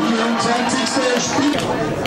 24. Spiel.